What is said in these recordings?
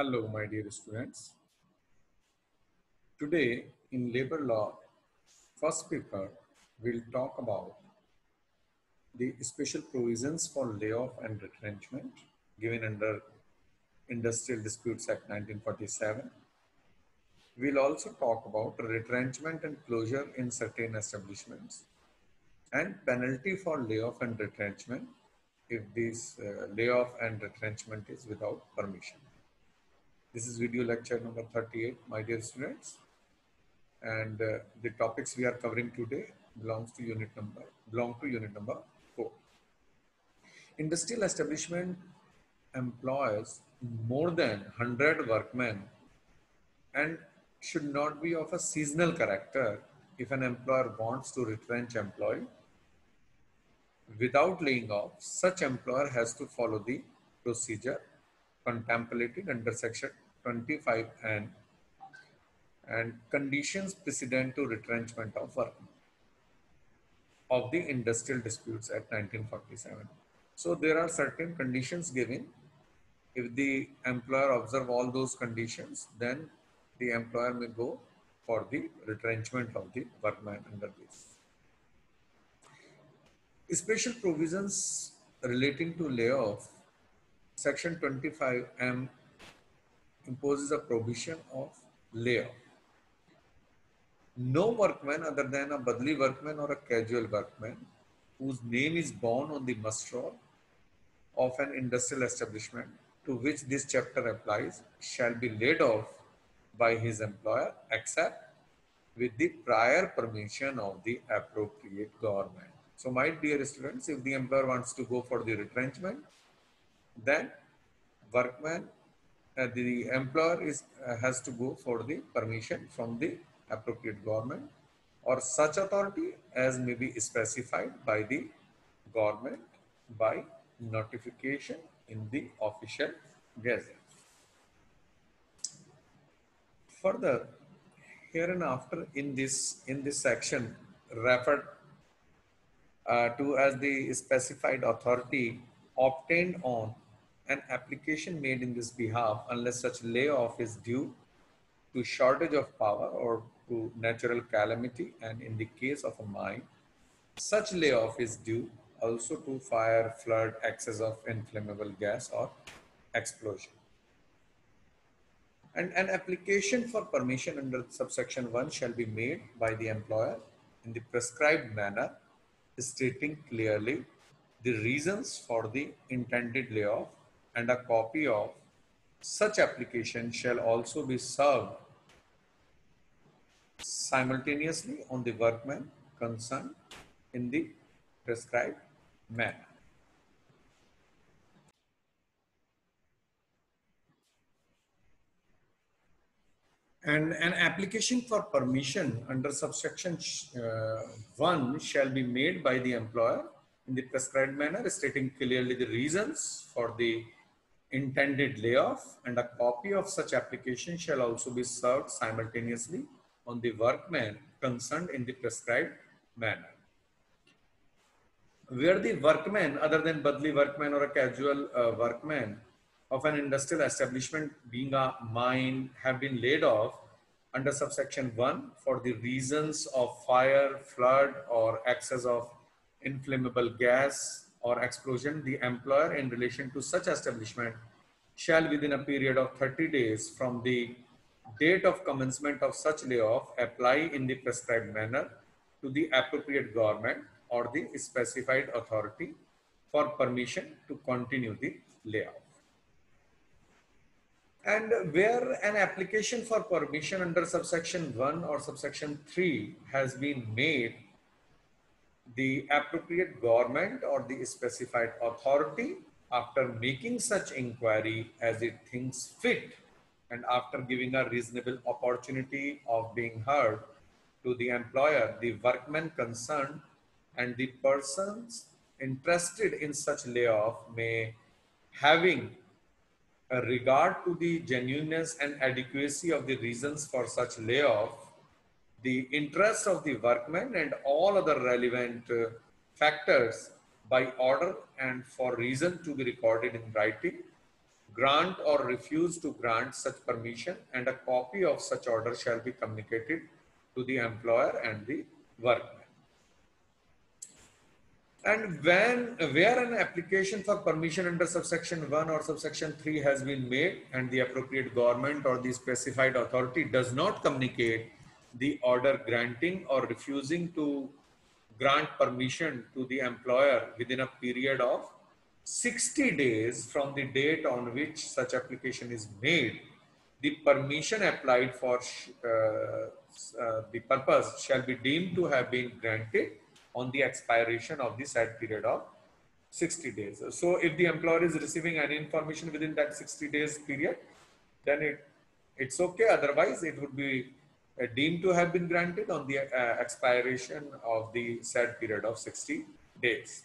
Hello, my dear students. Today in labor law, first paper, we'll talk about the special provisions for layoff and retrenchment given under Industrial Disputes Act 1947. We'll also talk about retrenchment and closure in certain establishments and penalty for layoff and retrenchment if this uh, layoff and retrenchment is without permission. This is video lecture number 38, my dear students. And uh, the topics we are covering today belongs to unit number, belong to unit number four. Industrial establishment employs more than 100 workmen and should not be of a seasonal character if an employer wants to retrench employee without laying off, such employer has to follow the procedure contemplated under section 25N and conditions precedent to retrenchment of workmen of the Industrial Disputes Act 1947. So there are certain conditions given. If the employer observe all those conditions, then the employer may go for the retrenchment of the workman under this. Special provisions relating to layoff, section 25M imposes a provision of layoff. No workman other than a badli workman or a casual workman whose name is borne on the muster roll of an industrial establishment to which this chapter applies shall be laid off by his employer except with the prior permission of the appropriate government. So my dear students, if the employer wants to go for the retrenchment, then workman, the employer is uh, has to go for the permission from the appropriate government or such authority as may be specified by the government by notification in the official gazette. Further, here and after in this in this section referred uh, to as the specified authority obtained on an application made in this behalf unless such layoff is due to shortage of power or to natural calamity and in the case of a mine such layoff is due also to fire flood excess of inflammable gas or explosion. And an application for permission under subsection 1 shall be made by the employer in the prescribed manner stating clearly the reasons for the intended layoff and a copy of such application shall also be served simultaneously on the workman concerned in the prescribed manner. And an application for permission under subsection uh, 1 shall be made by the employer in the prescribed manner, stating clearly the reasons for the intended layoff and a copy of such application shall also be served simultaneously on the workman concerned in the prescribed manner. Where the workman, other than Badli workman or a casual uh, workman, of an industrial establishment being a mine have been laid off under subsection 1 for the reasons of fire, flood or excess of inflammable gas or explosion, the employer in relation to such establishment shall within a period of 30 days from the date of commencement of such layoff apply in the prescribed manner to the appropriate government or the specified authority for permission to continue the layoff. And where an application for permission under subsection 1 or subsection 3 has been made, the appropriate government or the specified authority, after making such inquiry as it thinks fit, and after giving a reasonable opportunity of being heard to the employer, the workman concerned, and the persons interested in such layoff may having a regard to the genuineness and adequacy of the reasons for such layoff, the interest of the workmen and all other relevant uh, factors by order and for reason to be recorded in writing grant or refuse to grant such permission and a copy of such order shall be communicated to the employer and the workman. And when, where an application for permission under subsection 1 or subsection 3 has been made and the appropriate government or the specified authority does not communicate the order granting or refusing to grant permission to the employer within a period of 60 days from the date on which such application is made, the permission applied for uh, uh, the purpose shall be deemed to have been granted on the expiration of the said period of 60 days. So if the employer is receiving any information within that 60 days period, then it it's okay. Otherwise, it would be deemed to have been granted on the uh, expiration of the said period of 60 days.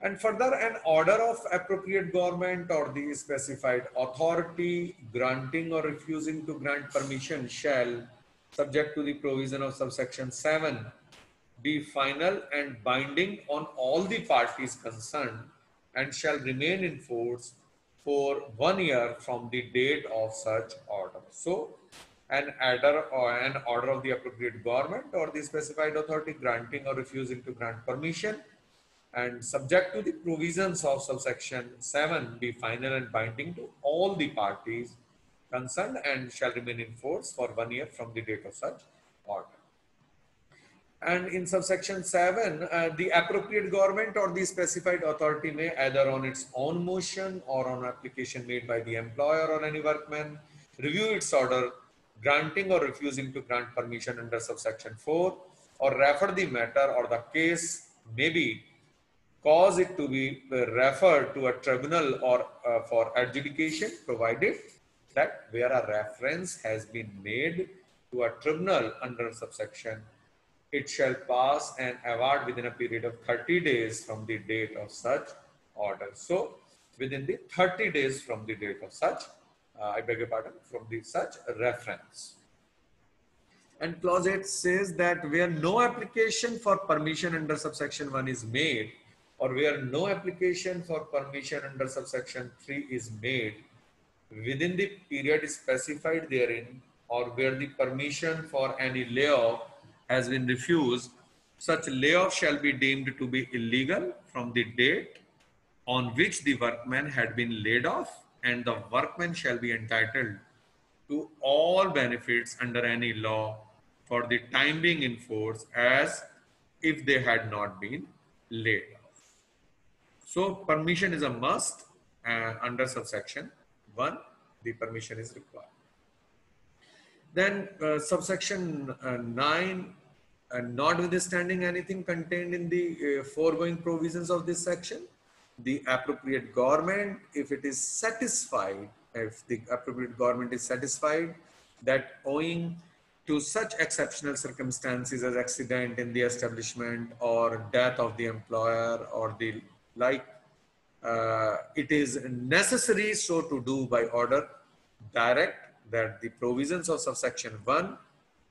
And further, an order of appropriate government or the specified authority granting or refusing to grant permission shall, subject to the provision of subsection 7, be final and binding on all the parties concerned and shall remain in force for one year from the date of such order. So, an order or an order of the appropriate government or the specified authority granting or refusing to grant permission and subject to the provisions of subsection 7 be final and binding to all the parties concerned and shall remain in force for one year from the date of such order. And in subsection 7, uh, the appropriate government or the specified authority may either on its own motion or on application made by the employer or any workman review its order granting or refusing to grant permission under subsection 4 or refer the matter or the case may be cause it to be referred to a tribunal or uh, for adjudication provided that where a reference has been made to a tribunal under subsection it shall pass an award within a period of 30 days from the date of such order. So, within the 30 days from the date of such, uh, I beg your pardon, from the such reference. And clause 8 says that where no application for permission under subsection 1 is made, or where no application for permission under subsection 3 is made, within the period specified therein, or where the permission for any layoff has been refused, such layoff shall be deemed to be illegal from the date on which the workman had been laid off and the workman shall be entitled to all benefits under any law for the time being in force as if they had not been laid off. So permission is a must uh, under subsection 1, the permission is required. Then uh, subsection uh, 9 and notwithstanding anything contained in the uh, foregoing provisions of this section, the appropriate government, if it is satisfied, if the appropriate government is satisfied that owing to such exceptional circumstances as accident in the establishment or death of the employer or the like, uh, it is necessary so to do by order direct that the provisions of subsection 1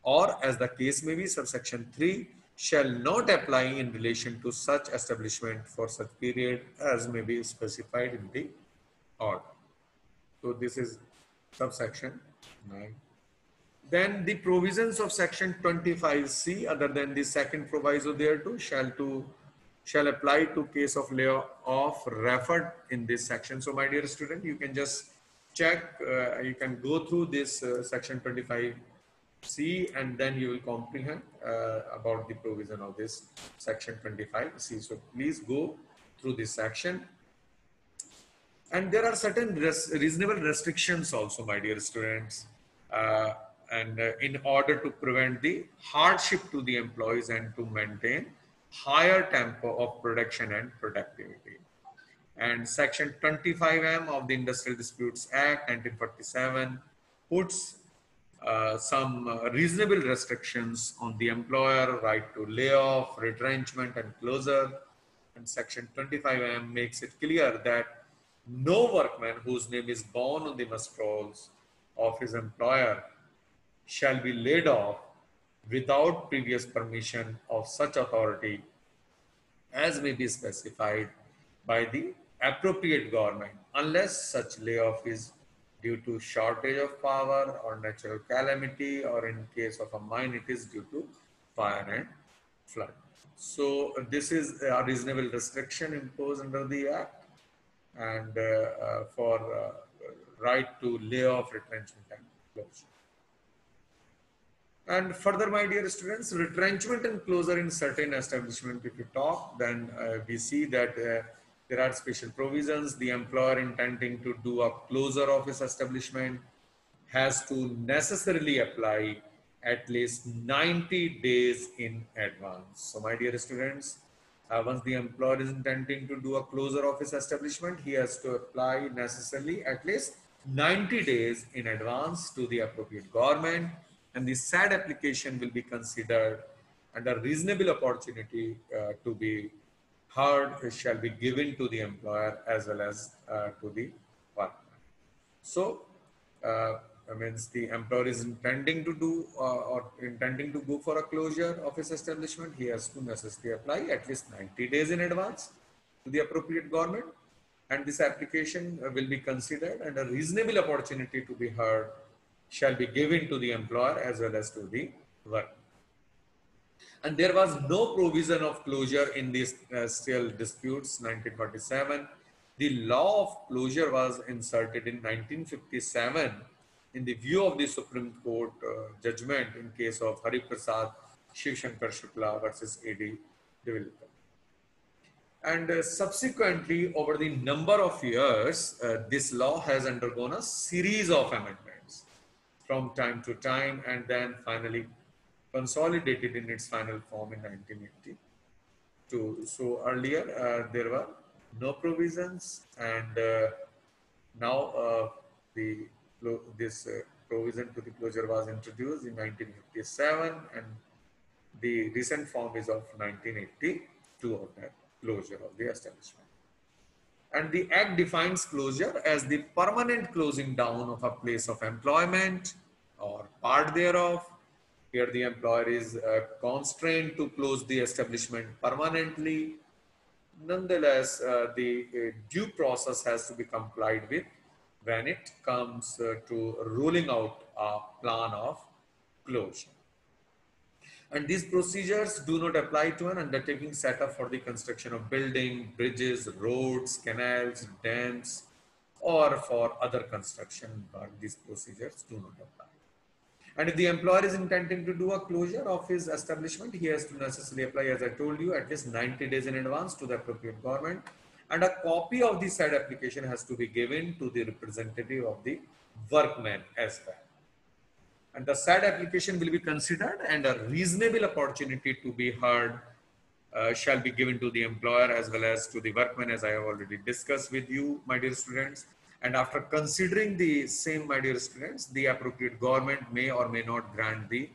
or as the case may be subsection 3 shall not apply in relation to such establishment for such period as may be specified in the order. So this is subsection 9. Then the provisions of section 25C other than the second proviso there too shall to shall apply to case of layoff referred in this section. So my dear student, you can just check, uh, you can go through this uh, section 25 C and then you will comprehend uh, about the provision of this section 25C so please go through this section. And there are certain res reasonable restrictions also my dear students uh, and uh, in order to prevent the hardship to the employees and to maintain higher tempo of production and productivity. And section 25m of the industrial disputes act 1947 puts uh, some uh, reasonable restrictions on the employer, right to layoff, retrenchment, and closure. And Section 25M makes it clear that no workman whose name is borne on the muster rolls of his employer shall be laid off without previous permission of such authority as may be specified by the appropriate government unless such layoff is due to shortage of power or natural calamity or in case of a mine it is due to fire and flood. So this is a reasonable restriction imposed under the act and uh, uh, for uh, right to lay off retrenchment and closure. And further, my dear students, retrenchment and closure in certain establishment, if you talk, then uh, we see that uh, there are special provisions. The employer intending to do a closure of his establishment has to necessarily apply at least 90 days in advance. So my dear students, uh, once the employer is intending to do a closure of his establishment, he has to apply necessarily at least 90 days in advance to the appropriate government and the said application will be considered a reasonable opportunity uh, to be heard shall be given to the employer as well as uh, to the workman. So, uh, means the employer is intending to do uh, or intending to go for a closure of his establishment, he has to necessarily apply at least 90 days in advance to the appropriate government and this application will be considered and a reasonable opportunity to be heard shall be given to the employer as well as to the worker. And there was no provision of closure in these uh, steel disputes 1947. The law of closure was inserted in 1957 in the view of the Supreme Court uh, judgment in case of Hari Prasad Shiv Shankar Shukla versus A.D. Divelkar. And uh, subsequently, over the number of years, uh, this law has undergone a series of amendments from time to time and then finally consolidated in its final form in 1982. So earlier, uh, there were no provisions and uh, now uh, the this provision to the closure was introduced in 1957 and the recent form is of 1982 of that closure of the establishment. And the Act defines closure as the permanent closing down of a place of employment or part thereof. Here the employer is uh, constrained to close the establishment permanently. Nonetheless, uh, the uh, due process has to be complied with when it comes uh, to ruling out a plan of closure. And these procedures do not apply to an undertaking set up for the construction of building, bridges, roads, canals, dams, or for other construction, but these procedures do not apply. And if the employer is intending to do a closure of his establishment, he has to necessarily apply, as I told you, at least 90 days in advance to the appropriate government. And a copy of the said application has to be given to the representative of the workman as well and the said application will be considered and a reasonable opportunity to be heard uh, shall be given to the employer as well as to the workman as I have already discussed with you, my dear students. And after considering the same, my dear students, the appropriate government may or may not grant the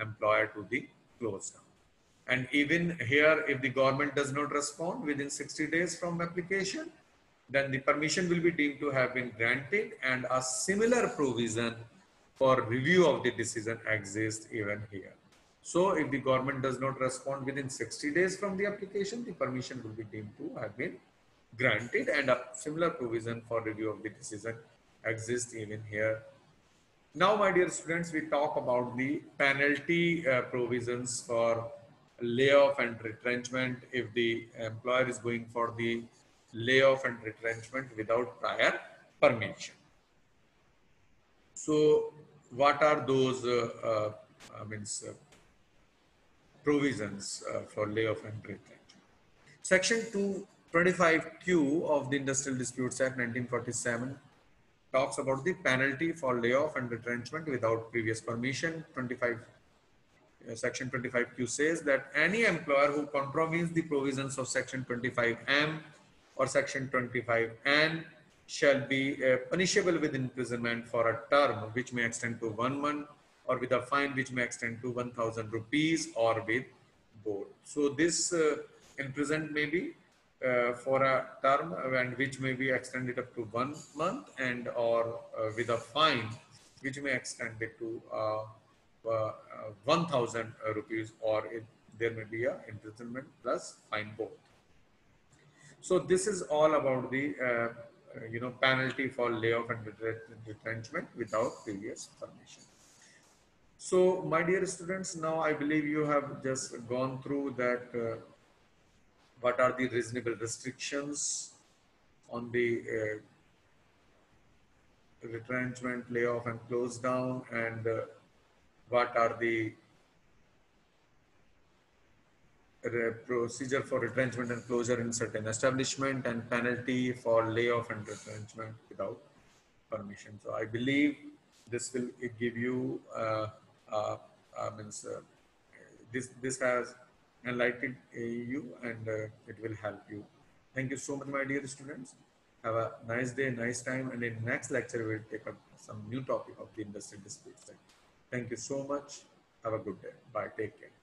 employer to the close down. And even here, if the government does not respond within 60 days from application, then the permission will be deemed to have been granted and a similar provision for review of the decision exists even here. So if the government does not respond within 60 days from the application, the permission will be deemed to have been granted and a similar provision for review of the decision exists even here. Now, my dear students, we talk about the penalty uh, provisions for layoff and retrenchment if the employer is going for the layoff and retrenchment without prior permission. So what are those uh, uh, I uh, provisions for layoff and retrenchment? Section 225Q of the Industrial Disputes Act 1947 talks about the penalty for layoff and retrenchment without previous permission. 25 uh, Section 25Q says that any employer who contravenes the provisions of Section 25M or Section 25N shall be uh, punishable with imprisonment for a term which may extend to one month or with a fine which may extend to 1000 rupees or with both. So this uh, imprisonment may be for a term and which may be extended up to one month and or uh, with a fine which may extend it to uh, uh, 1000 rupees or it, there may be a imprisonment plus fine both. So this is all about the you know, penalty for layoff and retrenchment without previous permission. So, my dear students, now I believe you have just gone through that. Uh, what are the reasonable restrictions on the uh, retrenchment, layoff, and close down, and uh, what are the procedure for retrenchment and closure in certain establishment and penalty for layoff and retrenchment without permission. So I believe this will give you uh, uh, uh, means uh, this this has enlightened you and uh, it will help you. Thank you so much, my dear students. Have a nice day, nice time, and in next lecture we'll take up some new topic of the industry disputes. Thank you so much. Have a good day. Bye. Take care.